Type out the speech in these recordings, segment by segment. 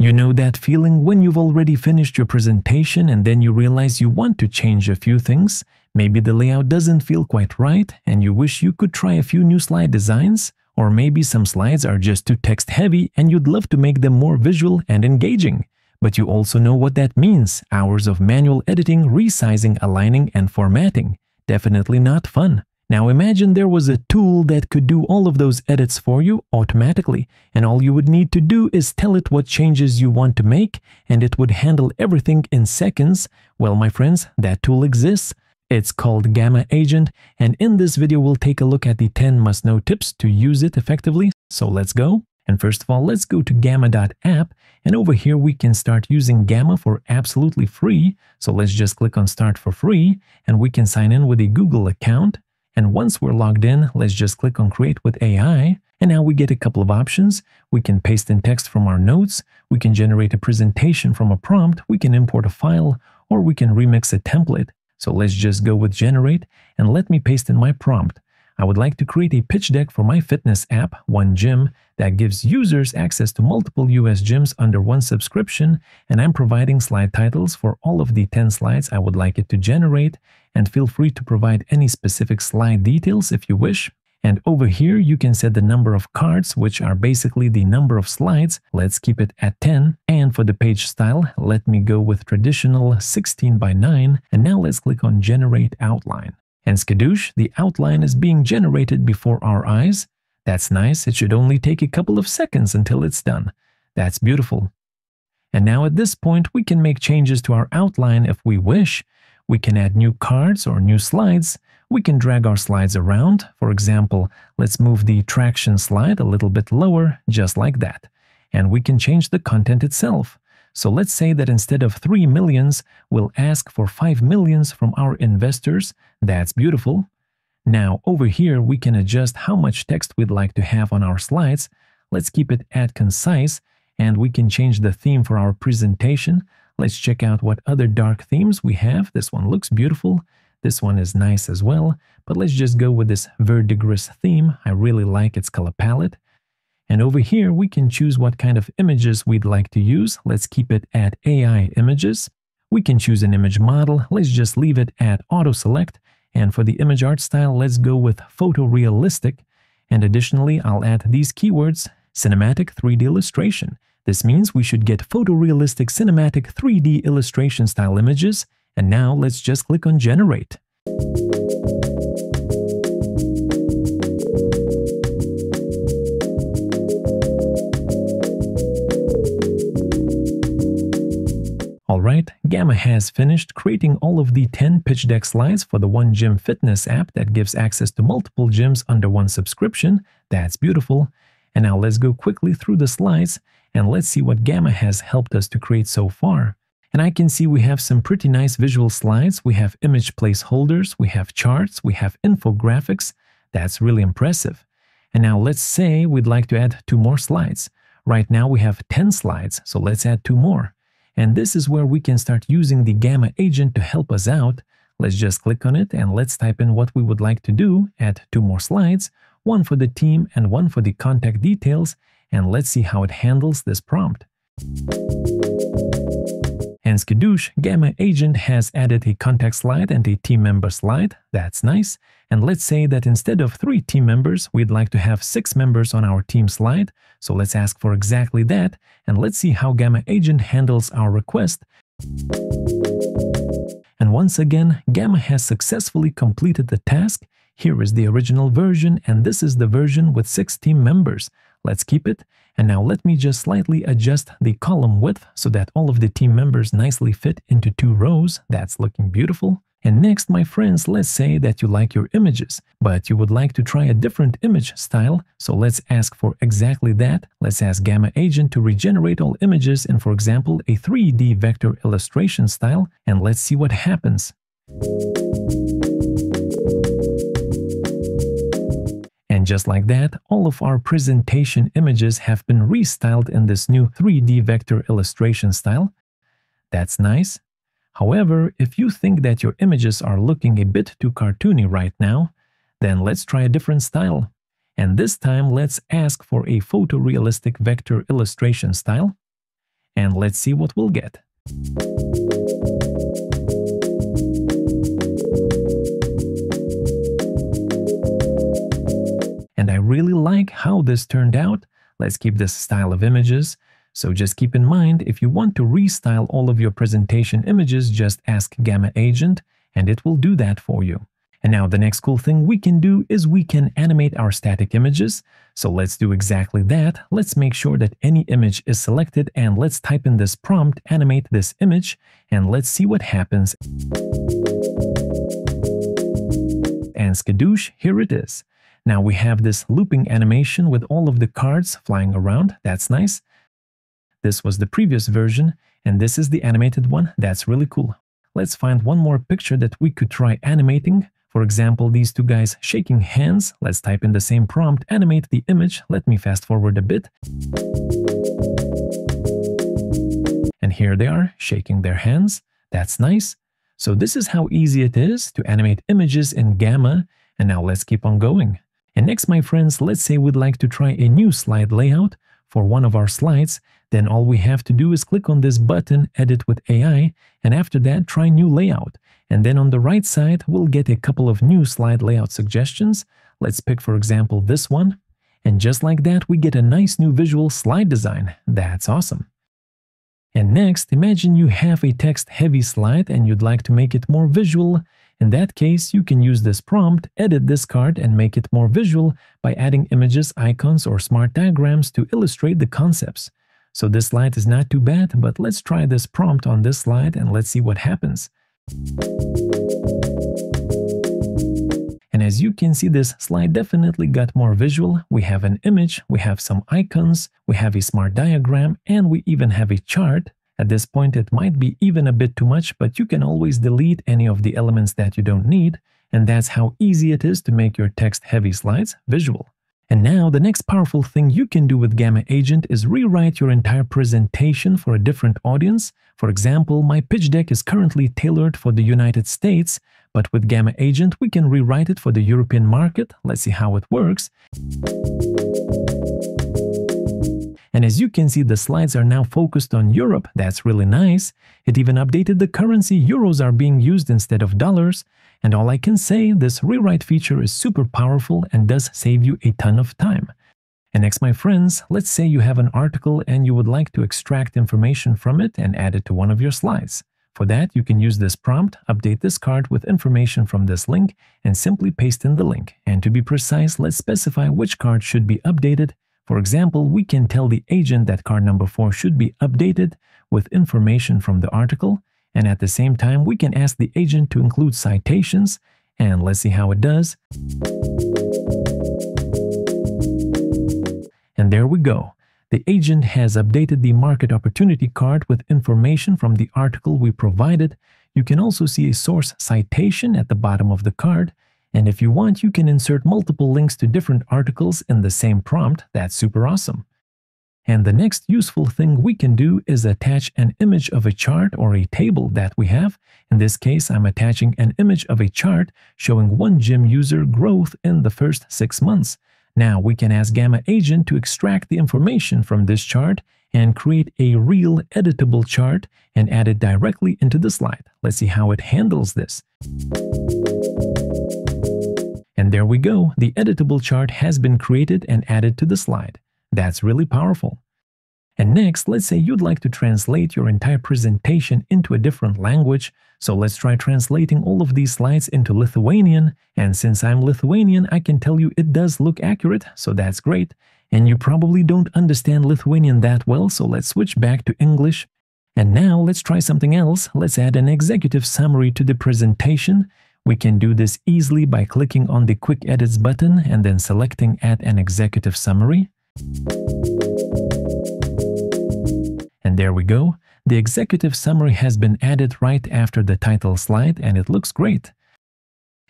You know that feeling when you've already finished your presentation and then you realize you want to change a few things? Maybe the layout doesn't feel quite right and you wish you could try a few new slide designs? Or maybe some slides are just too text heavy and you'd love to make them more visual and engaging. But you also know what that means hours of manual editing, resizing, aligning, and formatting. Definitely not fun. Now imagine there was a tool that could do all of those edits for you automatically, and all you would need to do is tell it what changes you want to make, and it would handle everything in seconds. Well, my friends, that tool exists. It's called Gamma Agent, and in this video we'll take a look at the 10 must-know tips to use it effectively. So let's go. And first of all, let's go to gamma.app, and over here we can start using Gamma for absolutely free. So let's just click on Start for free, and we can sign in with a Google account. And once we're logged in, let's just click on Create with AI. And now we get a couple of options. We can paste in text from our notes, we can generate a presentation from a prompt, we can import a file, or we can remix a template. So let's just go with Generate and let me paste in my prompt. I would like to create a pitch deck for my fitness app, One Gym, that gives users access to multiple US gyms under one subscription, and I'm providing slide titles for all of the 10 slides I would like it to generate, and feel free to provide any specific slide details if you wish. And over here, you can set the number of cards, which are basically the number of slides. Let's keep it at 10. And for the page style, let me go with traditional 16 by 9. And now let's click on Generate Outline. And skadoosh, the outline is being generated before our eyes. That's nice, it should only take a couple of seconds until it's done. That's beautiful. And now at this point, we can make changes to our outline if we wish. We can add new cards or new slides. We can drag our slides around. For example, let's move the traction slide a little bit lower, just like that. And we can change the content itself. So let's say that instead of 3 millions, we'll ask for 5 millions from our investors. That's beautiful. Now, over here, we can adjust how much text we'd like to have on our slides. Let's keep it at concise, and we can change the theme for our presentation. Let's check out what other dark themes we have. This one looks beautiful. This one is nice as well, but let's just go with this verdigris theme. I really like its color palette. And over here, we can choose what kind of images we'd like to use. Let's keep it at AI images. We can choose an image model. Let's just leave it at auto select. And for the image art style, let's go with photorealistic. And additionally, I'll add these keywords, cinematic 3D illustration. This means we should get photorealistic cinematic 3D illustration style images. And now let's just click on generate. Has finished creating all of the 10 pitch deck slides for the One Gym Fitness app that gives access to multiple gyms under one subscription. That's beautiful. And now let's go quickly through the slides and let's see what Gamma has helped us to create so far. And I can see we have some pretty nice visual slides. We have image placeholders, we have charts, we have infographics. That's really impressive. And now let's say we'd like to add two more slides. Right now we have 10 slides, so let's add two more. And this is where we can start using the Gamma agent to help us out. Let's just click on it and let's type in what we would like to do, add two more slides, one for the team and one for the contact details, and let's see how it handles this prompt. And skadoosh, Gamma Agent has added a contact slide and a team member slide. That's nice. And let's say that instead of three team members, we'd like to have six members on our team slide. So let's ask for exactly that. And let's see how Gamma Agent handles our request. And once again, Gamma has successfully completed the task. Here is the original version, and this is the version with six team members. Let's keep it. And now let me just slightly adjust the column width so that all of the team members nicely fit into two rows. That's looking beautiful. And next, my friends, let's say that you like your images, but you would like to try a different image style. So let's ask for exactly that. Let's ask Gamma Agent to regenerate all images in, for example, a 3D vector illustration style, and let's see what happens. Just like that, all of our presentation images have been restyled in this new 3D vector illustration style. That's nice. However, if you think that your images are looking a bit too cartoony right now, then let's try a different style. And this time let's ask for a photorealistic vector illustration style. and let's see what we'll get. Like how this turned out. Let's keep this style of images. So just keep in mind, if you want to restyle all of your presentation images, just ask Gamma Agent, and it will do that for you. And now the next cool thing we can do is we can animate our static images. So let's do exactly that. Let's make sure that any image is selected and let's type in this prompt, animate this image, and let's see what happens. And skadoosh, here it is. Now we have this looping animation with all of the cards flying around. That's nice. This was the previous version, and this is the animated one. That's really cool. Let's find one more picture that we could try animating. For example, these two guys shaking hands. Let's type in the same prompt, animate the image. Let me fast forward a bit. And here they are, shaking their hands. That's nice. So this is how easy it is to animate images in Gamma. And now let's keep on going. And next, my friends, let's say we'd like to try a new slide layout for one of our slides. Then all we have to do is click on this button, Edit with AI, and after that, try New Layout. And then on the right side, we'll get a couple of new slide layout suggestions. Let's pick, for example, this one. And just like that, we get a nice new visual slide design. That's awesome. And next, imagine you have a text-heavy slide and you'd like to make it more visual. In that case, you can use this prompt, edit this card and make it more visual by adding images, icons, or smart diagrams to illustrate the concepts. So this slide is not too bad, but let's try this prompt on this slide and let's see what happens. And as you can see, this slide definitely got more visual. We have an image, we have some icons, we have a smart diagram, and we even have a chart. At this point, it might be even a bit too much, but you can always delete any of the elements that you don't need. And that's how easy it is to make your text-heavy slides visual. And now, the next powerful thing you can do with Gamma Agent is rewrite your entire presentation for a different audience. For example, my pitch deck is currently tailored for the United States, but with Gamma Agent, we can rewrite it for the European market. Let's see how it works. And as you can see, the slides are now focused on Europe. That's really nice. It even updated the currency. Euros are being used instead of dollars. And all I can say, this rewrite feature is super powerful and does save you a ton of time. And next, my friends, let's say you have an article and you would like to extract information from it and add it to one of your slides. For that, you can use this prompt, update this card with information from this link, and simply paste in the link. And to be precise, let's specify which card should be updated. For example, we can tell the agent that card number 4 should be updated with information from the article, and at the same time, we can ask the agent to include citations, and let's see how it does. And there we go. The agent has updated the market opportunity card with information from the article we provided. You can also see a source citation at the bottom of the card. And if you want, you can insert multiple links to different articles in the same prompt. That's super awesome. And the next useful thing we can do is attach an image of a chart or a table that we have. In this case, I'm attaching an image of a chart showing one gym user growth in the first six months. Now we can ask Gamma Agent to extract the information from this chart and create a real editable chart and add it directly into the slide. Let's see how it handles this. And there we go, the editable chart has been created and added to the slide. That's really powerful. And next, let's say you'd like to translate your entire presentation into a different language. So let's try translating all of these slides into Lithuanian. And since I'm Lithuanian, I can tell you it does look accurate, so that's great. And you probably don't understand Lithuanian that well, so let's switch back to English. And now let's try something else. Let's add an executive summary to the presentation. We can do this easily by clicking on the Quick Edits button and then selecting Add an executive summary. And there we go. The executive summary has been added right after the title slide and it looks great.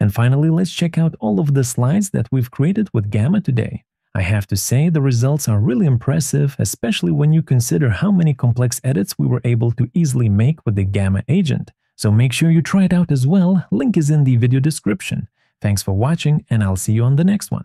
And finally, let's check out all of the slides that we've created with Gamma today. I have to say the results are really impressive, especially when you consider how many complex edits we were able to easily make with the Gamma agent. So make sure you try it out as well, link is in the video description. Thanks for watching and I'll see you on the next one.